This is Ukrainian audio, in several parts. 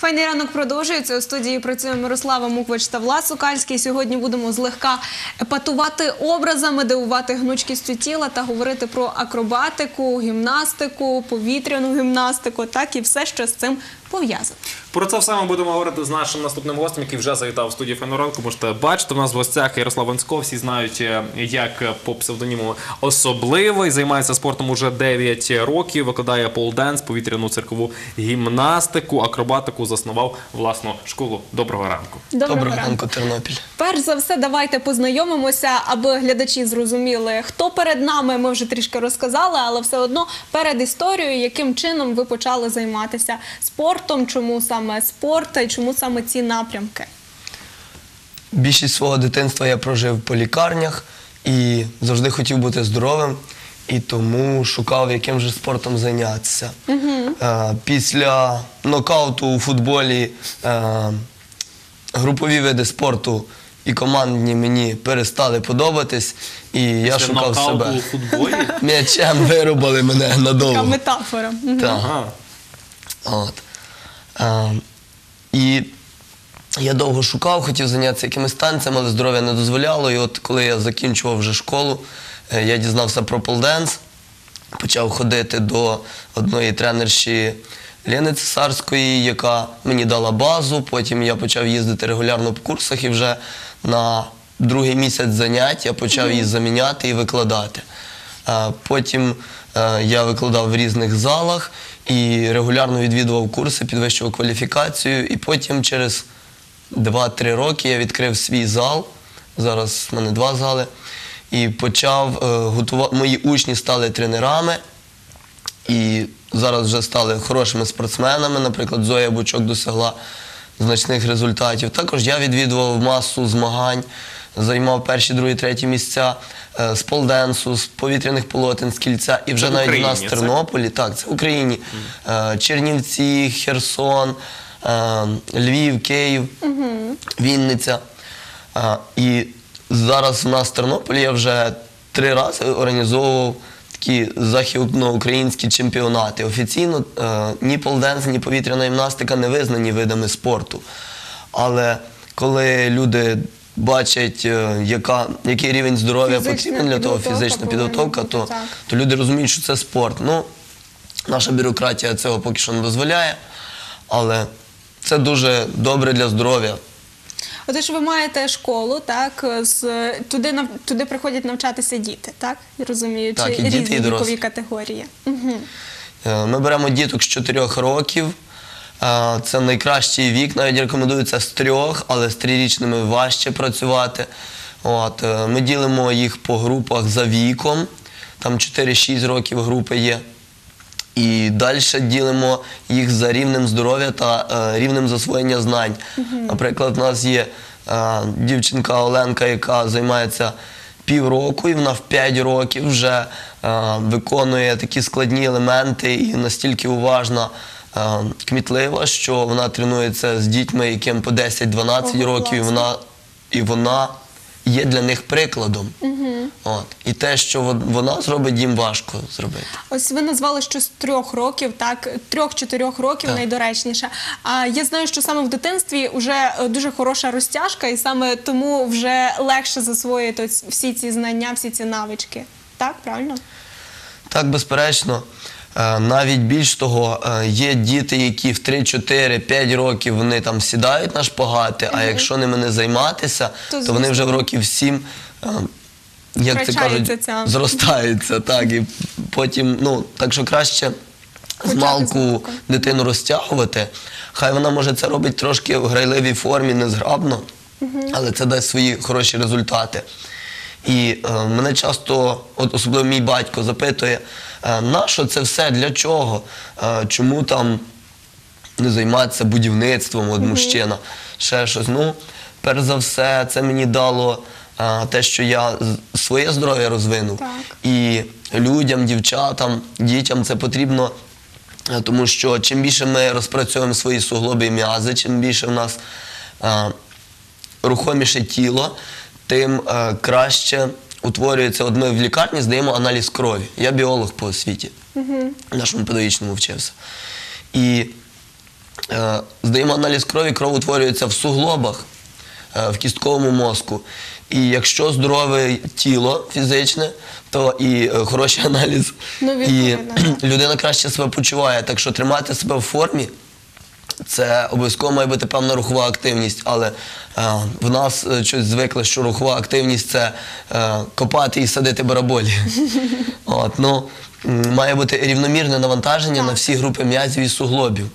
Файний ранок продовжується. У студії працює Мирослава Муквач та Влас Сукальський. Сьогодні будемо злегка епатувати образами, дивувати гнучкістю тіла та говорити про акробатику, гімнастику, повітряну гімнастику, так і все, що з цим пов'язано. Про це все ми будемо говорити з нашим наступним гостем, який вже завітав в студію Феноранку. Можете бачити, у нас в гостях Ярослав Вансько. Всі знають, е, як по псевдоніму особливий. Займається спортом уже 9 років. Викладає полденс, повітряну циркову гімнастику, акробатику. Заснував власну школу. Доброго ранку. Доброго ранку, Тернопіль. Перш за все, давайте познайомимося, аби глядачі зрозуміли, хто перед нами. Ми вже трішки розказали, але все одно перед історією, яким чином ви почали займатися спортом, чому саме спорт і чому саме ці напрямки. Більшість свого дитинства я прожив по лікарнях і завжди хотів бути здоровим, і тому шукав, яким же спортом зайнятися. Е, Після нокауту у футболі е, групові види спорту і командні мені перестали подобатись, і я Після шукав нокауту себе. у футболі. М'ячем вирубали мене Така надовго. метафора. Мгм. Так. Ага. От. Е, і я довго шукав, хотів зайнятися якимись танцями, але здоров'я не дозволяло. І от коли я закінчував вже школу, е, я дізнався про полденс, почав ходити до одної тренерші Лени Цесарської, яка мені дала базу. Потім я почав їздити регулярно по курсах і вже на другий місяць занять я почав її заміняти і викладати. Е, Потім е, я викладав в різних залах і регулярно відвідував курси, підвищував кваліфікацію. І потім через 2-3 роки я відкрив свій зал. Зараз в мене два зали. І почав готувати. Мої учні стали тренерами. І зараз вже стали хорошими спортсменами. Наприклад, Зоя Бучок досягла значних результатів. Також я відвідував масу змагань, займав перші, другі, треті місця е, з полденсу, з повітряних полотен, з кільця. І вже Це навіть у нас в це? Тернополі, так, це в Україні. Е, Чернівці, Херсон, е, Львів, Київ, Вінниця. Е, І зараз в нас в Тернополі я вже три рази організовував такі західноукраїнські чемпіонати. Офіційно е, ні полденс, ні повітряна гімнастика не визнані видами спорту. Але коли люди бачать, е, яка, який рівень здоров'я потрібен для того, фізична підготовка, то, то люди розуміють, що це спорт. Ну, наша бюрократія цього поки що не дозволяє, але це дуже добре для здоров'я. Отож, ви маєте школу, так з туди нав- туди приходять навчатися діти, так я розумію, Так, чи і діти, різні і вікові категорії. Угу. Ми беремо діток з 4 років. Е, Це найкращий вік, навіть рекомендується з трьох, але з трирічними важче працювати. От, е, ми ділимо їх по групах за віком, там 4-6 років групи є. І далі ділимо їх за рівнем здоров'я та е, рівнем засвоєння знань. Наприклад, у нас є е, дівчинка Оленка, яка займається півроку, і вона в 5 років вже е, виконує такі складні елементи і настільки уважна, е, кмітлива, що вона тренується з дітьми, яким по 10-12 років, і вона, і вона є для них прикладом. От. І те, що вона зробить, їм важко зробити. Ось ви назвали, що з трьох років, так трьох-чотирьох років Так. найдоречніше. А я знаю, що саме в дитинстві вже е, дуже хороша розтяжка, і саме тому вже легше засвоїти всі ці знання, всі ці навички. Так, правильно? Так, безперечно. Е, Навіть більш того, е, є діти, які в 3, 4, 5 років вони там сідають на шпагати, а якщо ними не займатися, То, вони вже в років 7, як це кажуть, зростаються. Так, і потім, ну, так що краще з малку змалку. дитину розтягувати. Хай вона може це робить трошки в грайливій формі, незграбно, але це дасть свої хороші результати. І е, мене часто, от особливо мій батько, запитує, е, нащо це все, для чого? Е, чому там не займатися будівництвом, от мужчина, ще щось. Ну, перш за все, це мені дало е, те, що я своє здоров'я розвинув. Так. І людям, дівчатам, дітям це потрібно, е, тому що чим більше ми розпрацьовуємо свої суглоби і м'язи, чим більше в нас е, рухоміше тіло, тим е, краще утворюється. От ми в лікарні здаємо аналіз крові. Я біолог по освіті, в нашому педагогічному вчився. І Е, Здаємо аналіз крові, кров утворюється в суглобах, е, в кістковому мозку. І якщо здорове тіло фізичне, то і е, хороший аналіз, Ну, і людина краще себе почуває. Так що тримати себе в формі це обов'язково має бути певна рухова активність, але е, в нас е, щось звикли, що рухова активність це е, копати і садити бараболі. От, ну, м, має бути рівномірне навантаження на всі групи м'язів і суглобів.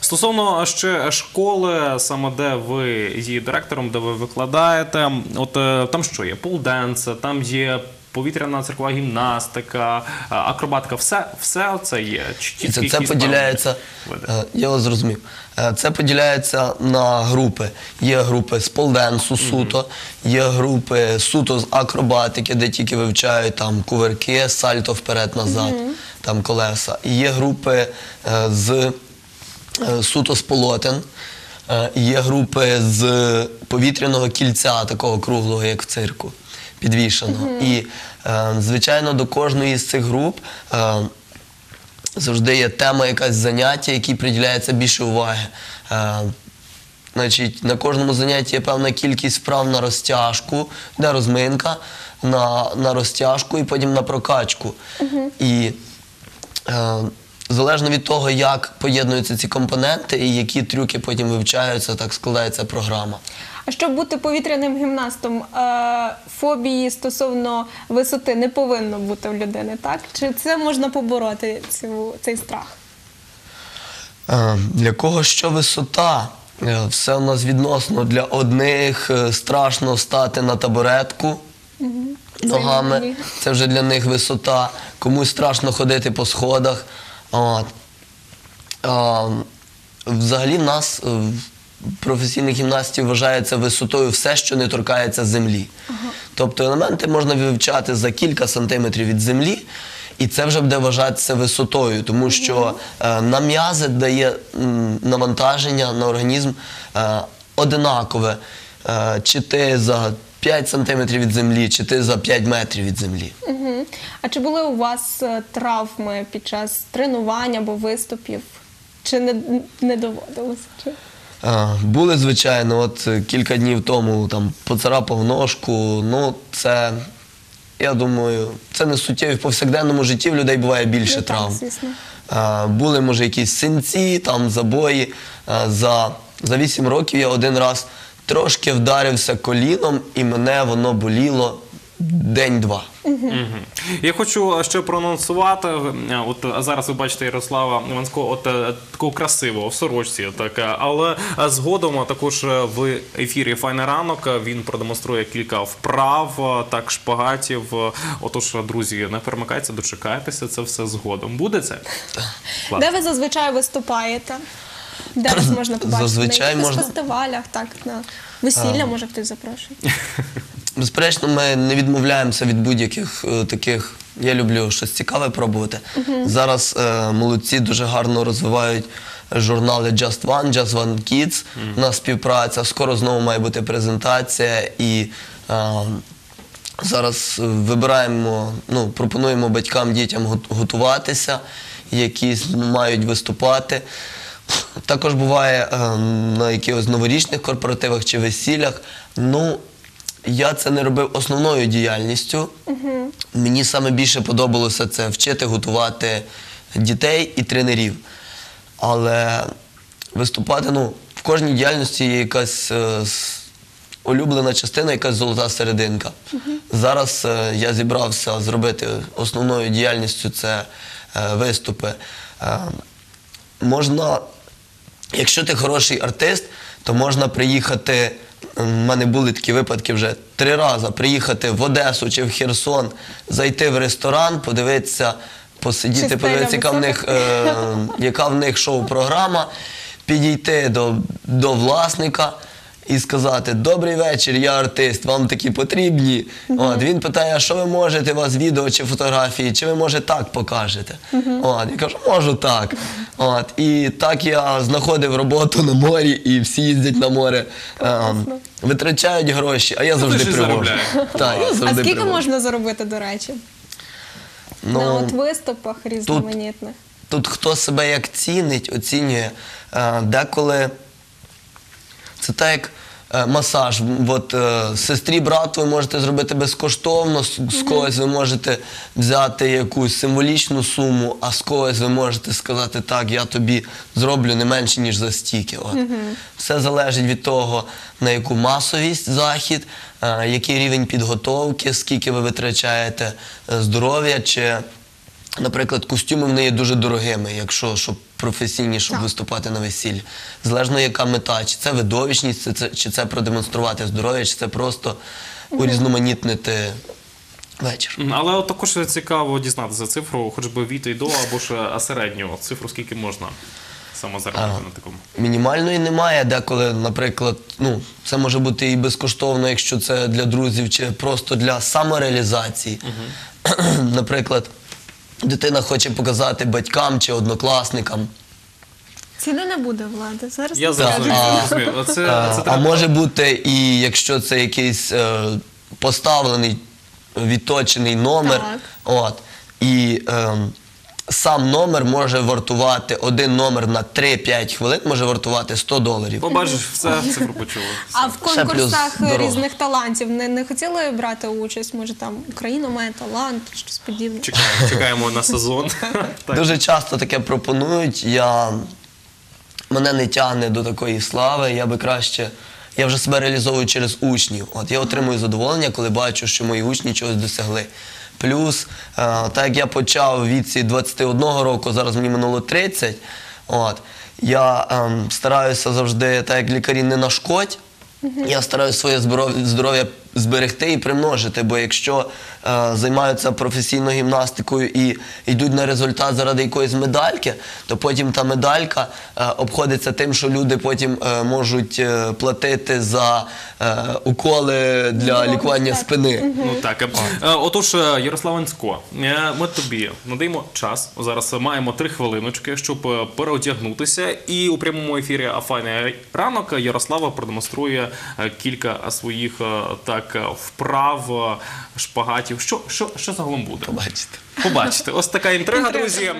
Стосовно ще школи, саме де ви є директором, де ви викладаєте, от е, там що є? Полденс, там є повітряна циркова гімнастика, е, акробатика, все, все це є. Чи це, це поділяється, певні види? я вас зрозумів. Е, Це поділяється на групи. Є групи з полденсу суто, є групи суто з акробатики, де тільки вивчають там кувирки, сальто вперед-назад, там колеса. І є групи е, з суто з полотен. Є групи з повітряного кільця, такого круглого, як в цирку, підвішеного. І, е, звичайно, до кожної з цих груп е, завжди є тема, якась заняття, якій приділяється більше уваги. Е, Значить, на кожному занятті є певна кількість вправ на розтяжку, де розминка, на, на розтяжку і потім на прокачку. І е, залежно від того, як поєднуються ці компоненти і які трюки потім вивчаються, так складається програма. А щоб бути повітряним гімнастом, е, фобії стосовно висоти не повинно бути в людини, так? Чи це можна побороти цю, цей страх? Е, Для кого що висота? Е, Все у нас відносно. Для одних страшно стати на табуретку ногами. Це вже для них висота. Комусь страшно ходити по сходах. От. А, Взагалі в нас е, в професійних гімнастів вважається висотою все, що не торкається землі. Тобто елементи можна вивчати за кілька сантиметрів від землі, і це вже буде вважатися висотою, тому що е, на м'язи дає м, навантаження на організм е, одинакове. Е, чи ти за 5 сантиметрів від землі, чи ти за 5 метрів від землі. Угу. А чи були у вас е, травми під час тренувань або виступів? Чи не, не доводилося? Чи? Е, Були, звичайно, от е, кілька днів тому там поцарапав ножку. Ну, це, я думаю, це не суттєво в повсякденному житті в людей буває більше Ну, так, травм. звісно. Е, Були, може, якісь синці, там забої. Е, За, за 8 років я один раз трошки вдарився коліном, і мене воно боліло день-два. Я хочу ще проанонсувати. е, От е, зараз ви бачите Ярослава Іванського, от е, такого красивого в сорочці, так, е, але е, згодом е, також е, в ефірі Файний ранок е, він продемонструє кілька вправ, е, так шпагатів. Е, Отож, е, друзі, не перемикайтеся, дочекайтеся, це все згодом. Буде це? Де ви зазвичай виступаєте? Де вас можна побачити? Зазвичай на якихось можна- фестивалях, так, на весілля, може хтось запрошує. Безперечно, ми не відмовляємося від будь-яких е, таких. Я люблю щось цікаве пробувати. Зараз е, молодці дуже гарно розвивають журнали Just One, Just One Kids. У нас співпраця. Скоро знову має бути презентація і. е, Зараз е, вибираємо, ну, пропонуємо батькам, дітям гот- готуватися, які мають виступати. Також буває е, на якихось новорічних корпоративах чи весіллях. Ну, я це не робив основною діяльністю. Мені саме більше подобалося це вчити готувати дітей і тренерів. Але виступати, ну, в кожній діяльності є якась е, с- улюблена частина, якась золота серединка. Зараз е, я зібрався зробити основною діяльністю це е, виступи. Е, можна, якщо ти хороший артист, то можна приїхати. У мене були такі випадки вже три рази приїхати в Одесу чи в Херсон, зайти в ресторан, подивитися, посидіти, Чи подивитися, яка в них, е, яка в них шоу-програма, підійти до, до власника і сказати: Добрий вечір, я артист, вам такі потрібні. От, він питає, а що ви можете, у вас відео чи фотографії, чи ви може так покажете? От, я кажу, можу так. От, і так я знаходив роботу на морі, і всі їздять на море, е, витрачають гроші, а я завжди привожу. заробляє. Так, я А завжди скільки привожу. можна заробити, до речі? Ну, на от виступах різноманітних? тут хто себе як цінить, оцінює. Е, Деколи це так як е, масаж. От е, сестрі брату ви можете зробити безкоштовно, з, з когось ви можете взяти якусь символічну суму, а з когось ви можете сказати, так, я тобі зроблю не менше, ніж за стільки. От. Все залежить від того, на яку масовість захід, е, який рівень підготовки, скільки ви витрачаєте е, здоров'я, чи, наприклад, костюми вони є дуже дорогими, якщо щоб професійні, щоб Так. виступати на весіллі. Залежно яка мета, чи це видовищність, чи це, чи це продемонструвати здоров'я, чи це просто урізноманітнити вечір. Але от також цікаво дізнатися цифру, хоч би від і до, або ж середнього цифру, скільки можна саме заробити на такому. Мінімальної немає, деколи, наприклад, ну, це може бути і безкоштовно, якщо це для друзів, чи просто для самореалізації. Наприклад, дитина хоче показати батькам чи однокласникам. Ціни не буде влади. Зараз Я не скажу. зрозумів. Оце, це А, треба може бути і якщо це якийсь е, поставлений, відточений номер. Так. От, і е, сам номер може вартувати, один номер на 3-5 хвилин може вартувати 100 доларів. Побачиш, все цифру почули. А в Ще плюс конкурсах дорога. різних талантів не, не хотіли брати участь? Може там Україна має талант, щось подібне? Чекаємо, чекаємо на сезон. Так. Дуже часто таке пропонують. Я... Мене не тягне до такої слави. Я би краще. Я вже себе реалізовую через учнів. От я отримую задоволення, коли бачу, що мої учні чогось досягли. Плюс, е, так як я почав віці 21 року, зараз мені минуло 30. От, я ем, стараюся завжди, так як лікарі не нашкодь, я стараюся своє здоров'я зберегти і примножити, бо якщо займаються професійною гімнастикою і йдуть на результат заради якоїсь медальки, то потім та медалька е, обходиться тим, що люди потім е, можуть е, платити за е, уколи для лікування спини. Ну так. Е, Отож, е, Ярослав Ансько, е, ми тобі надаємо час. Зараз маємо три хвилиночки, щоб е, переодягнутися. І у прямому ефірі «Афайний ранок Ярослава продемонструє е, кілька своїх е, так е, вправ, е, шпагатів. Що, що, що загалом буде? Побачите. Побачите. Ось така інтрига, друзі.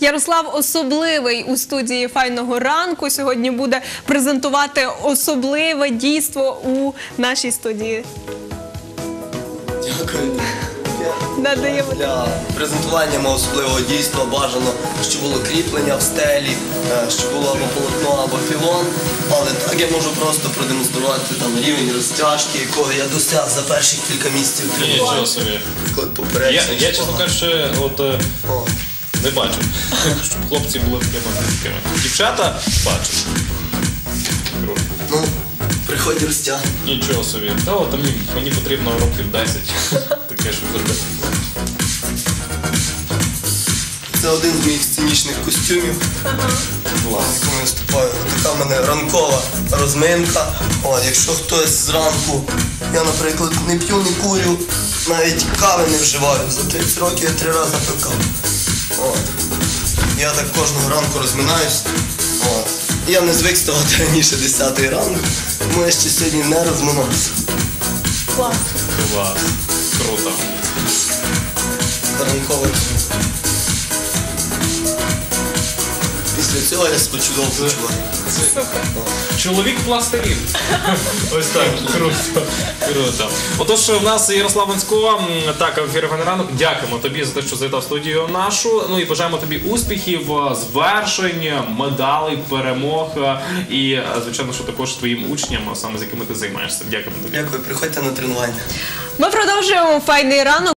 Ярослав особливий у студії файного ранку. Сьогодні буде презентувати особливе дійство у нашій студії. Дякую. Надаємо. Для презентування мого особливого дійства бажано, щоб було кріплення в стелі, е, щоб було або полотно, або пілон. Але так я можу просто продемонструвати там рівень розтяжки, якого я досяг за перші кілька місяців Нічого собі. Наприклад, попередньо. Я, я чесно кажучи, от е, О, не бачу, щоб хлопці були такими такими. Дівчата бачу. Ну, приходь розтяг. Нічого собі. Та от мені, мені потрібно років 10. Щоб зробити. Це один з моїх сценічних костюмів. В якому я виступаю. Така в мене ранкова розминка. О, якщо хтось зранку, я, наприклад, не п'ю, не курю, навіть кави не вживаю. За 30 років я три рази пив каву. Я так кожного ранку розминаюсь. От. Я не звик ставати раніше 10 ранку, тому я ще сьогодні не розминався. Клас. Клас. Круто. Після цього я себе чудово почуваю. Чоловік пластилін. Ось так, круто. Круто. Отож, в нас Ярослав Вансько, м, так, в ранок. Дякуємо тобі за те, що завітав в студію нашу. Ну і бажаємо тобі успіхів, е, звершень, медалей, перемог. е, І, е, звичайно, що також твоїм учням, саме з якими ти займаєшся. Дякуємо тобі. Дякую, приходьте на тренування. Ми продовжуємо файний ранок.